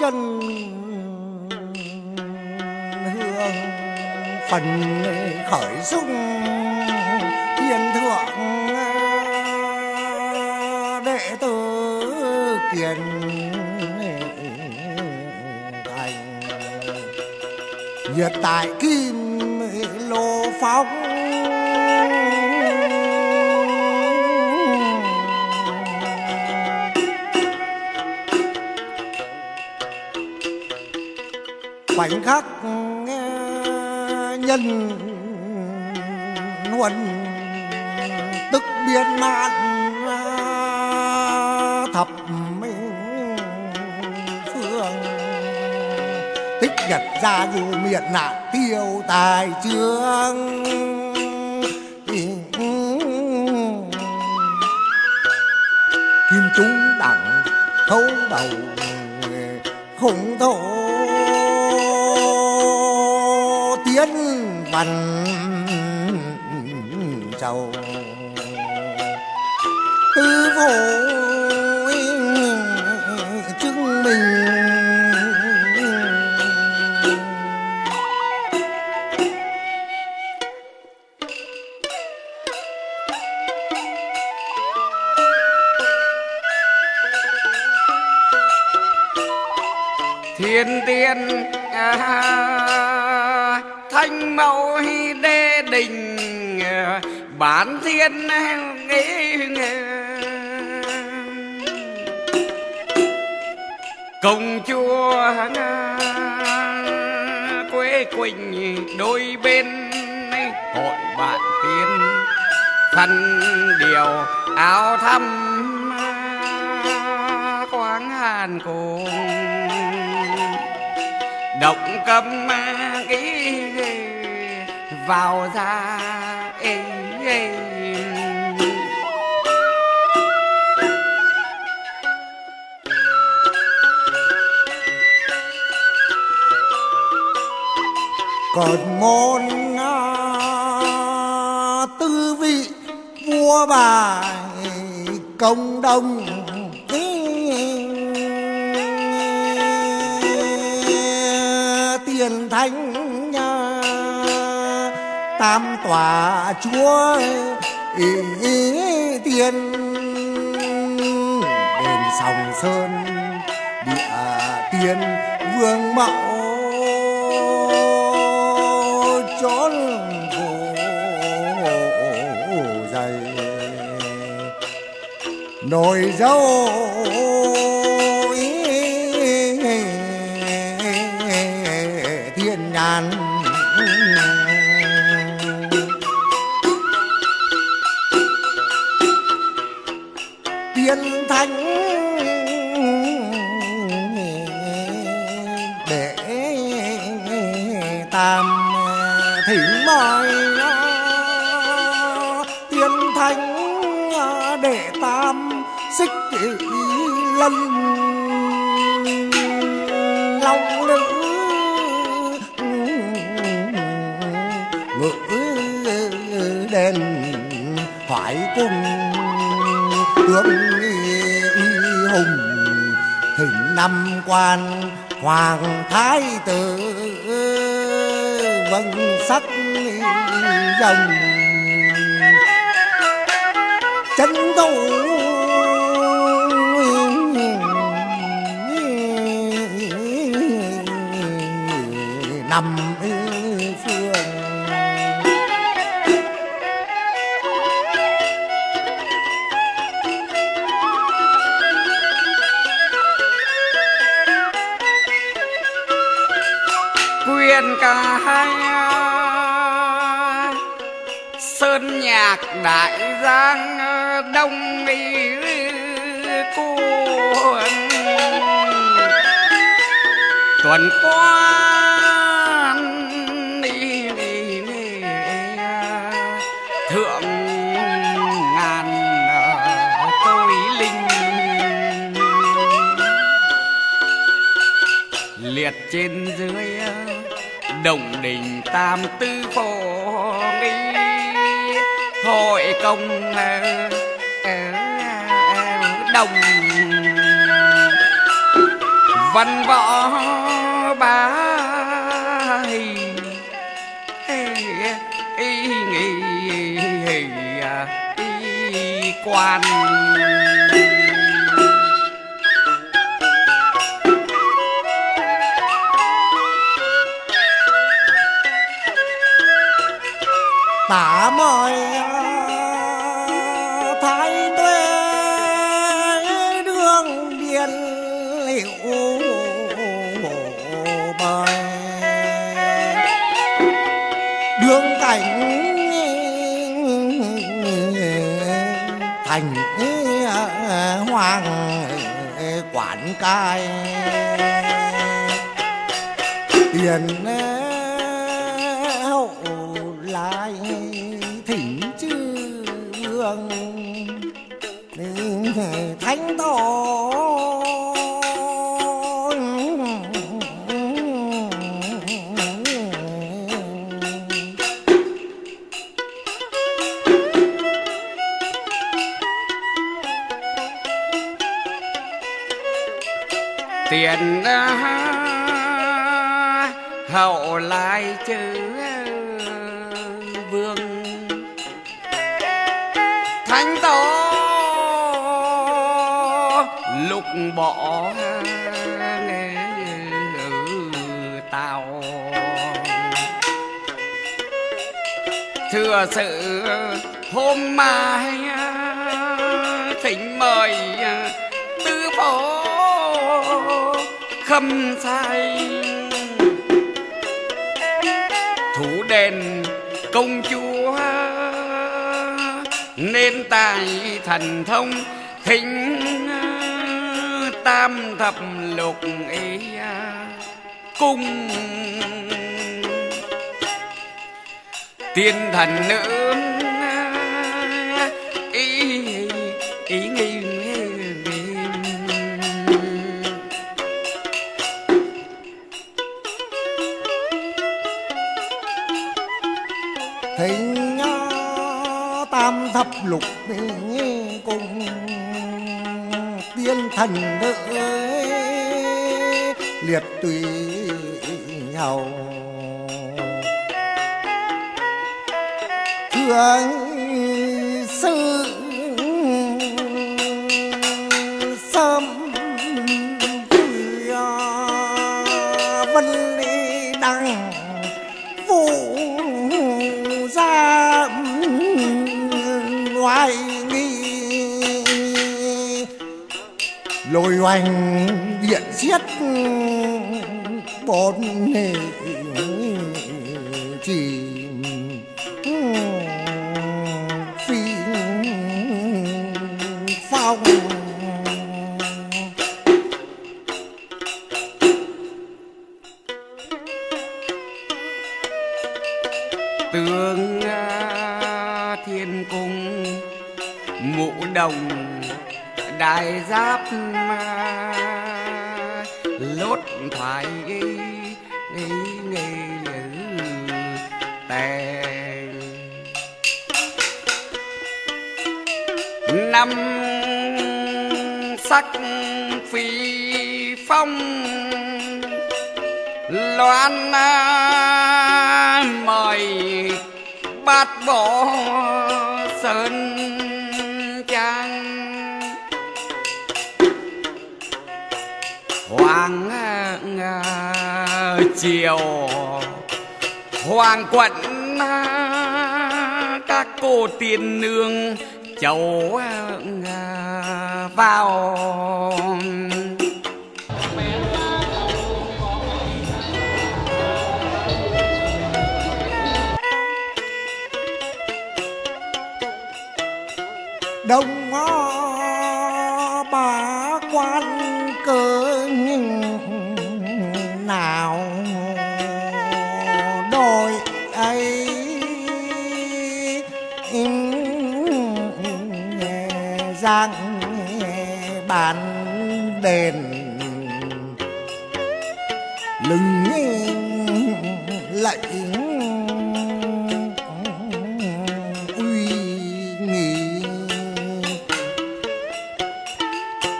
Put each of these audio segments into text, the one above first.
chân hương. Phần khởi dung thiên thượng, đệ tử kiền thành. Nhiệt tại kim lô phóng khoảnh khắc nhân huân tức biến mạn thập phương. Tích nhật ra dù miệt nạn tiêu tài trương kim chúng đẳng thấu đầu khủng thổ biến bằng trầu tư vô bán thiên nghĩ công chúa quê quỳnh, đôi bên hội bạn tiên thân điều áo thăm quán hàn cùng. Động cấm ký vào ra em ê. còn môn à, tư vị vua bài công đông tam tòa chúa ý, ý, tiên. Đền sòng sơn địa tiên vương mẫu chốn cổ dày. Nồi dâu thánh để tam thỉnh mời tiên thánh để tam xích lân. Long nữ ngữ đèn thoại cung tướng hình năm quan hoàng thái tử. Vân sắc dòng. Chân thủ quyền cả hai sơn nhạc đại giang, đông y cuồng. Tuần quan đi đi đi thượng ngàn, tôi linh. Liệt trên dưới đồng đình tam tư phổ nghi hội công đồng văn võ ba hình hì nghỉ quan tả mời thái tuế đường biên liệu bài đường cảnh thành hoàng quản cai. Tiền thỉnh chư vương thánh tổ tiền hậu lại chữ thánh tổ lục bỏ nghề tàu. Thừa sự, hôm mai thỉnh mời tư phó khâm sai. Thủ đền công chúa nên tài thần thông thính ờ, tam thập lục ý ờ, cung. Tiên thần nữ thập lục cùng tiên thần nữ liệt tùy hầu thương loành điện giết bốn nề chỉ phi phong tướng thiên cung mũ đồng, đại giáp lốt nghĩ nghề tè năm sắc phi phong loan mời bát bộ sơn. Chiều. Hoàng quận các cô tiên nương chầu à, à, vào. Đông ngõ giang bàn đền. Lừng lệnh uy nghi.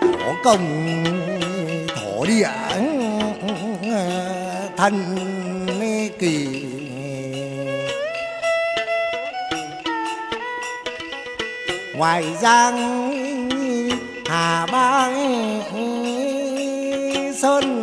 Có công thổ địa thân kỳ. Ngoài giang hà bang sơn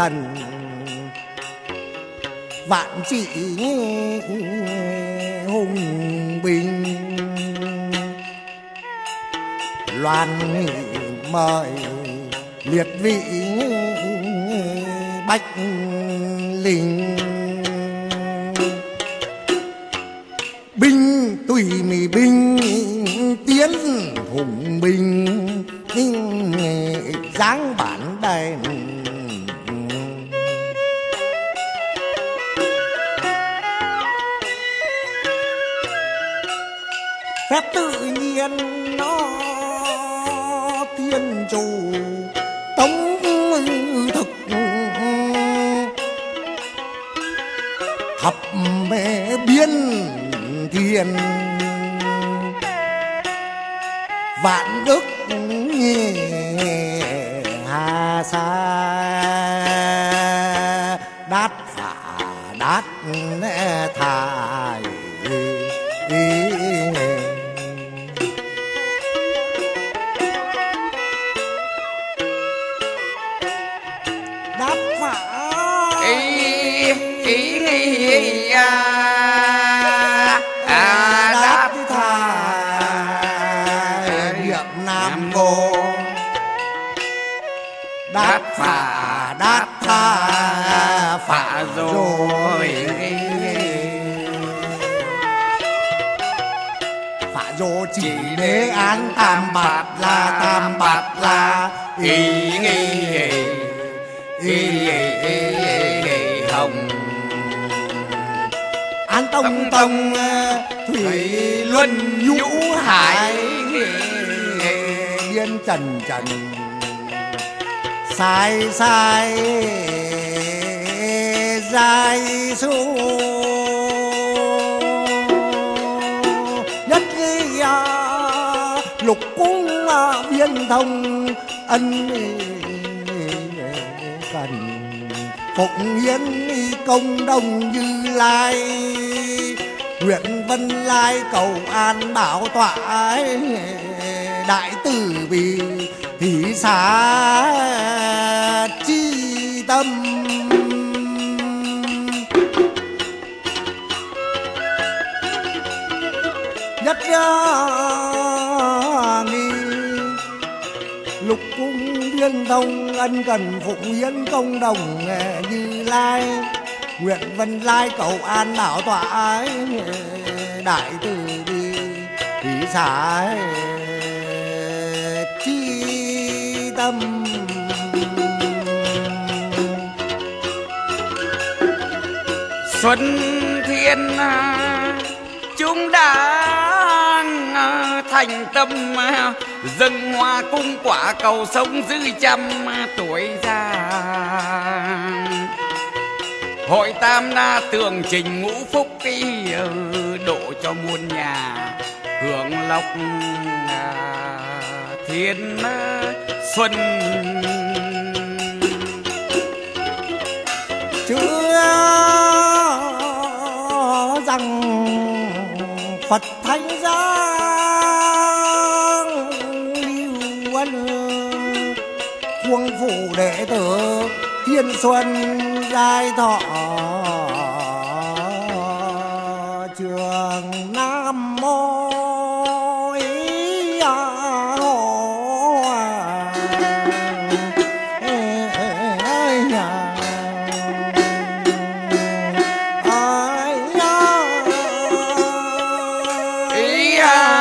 thần. Vạn trị hùng bình. Loan mời liệt vị bách vạn đức hà sa. Đát phả đát thải đát phả đát tha phả rồi. Phả rồi chỉ để án tam bạt la, tam bạt la. Ý nghi ý ý hồng. An tông tông, thủy luân nhũ hải. Biên trần trần sai sai dài su. Nhất ghi lục cung biên thông, ân cần phụng hiến công đồng như lai huyện vân lai cầu an bảo tọa đại tử vì hỷ xã chi tâm? Nhất nghi lục cung viên thông ân cần phụng hiến công đồng như lai, nguyện vân lai cầu an bảo tọa đại từ bi thị xã tâm. Xuân thiên à, chúng đã à, thành tâm dân dâng hoa cung quả cầu sống dư trăm tuổi già hội tam na tường trình ngũ phúc kỳ ừ, độ cho muôn nhà hưởng lộc thiên xuân. Chưa rằng Phật thánh giang lưu ân quân phủ đệ tử thiên xuân giai thọ. 아니야.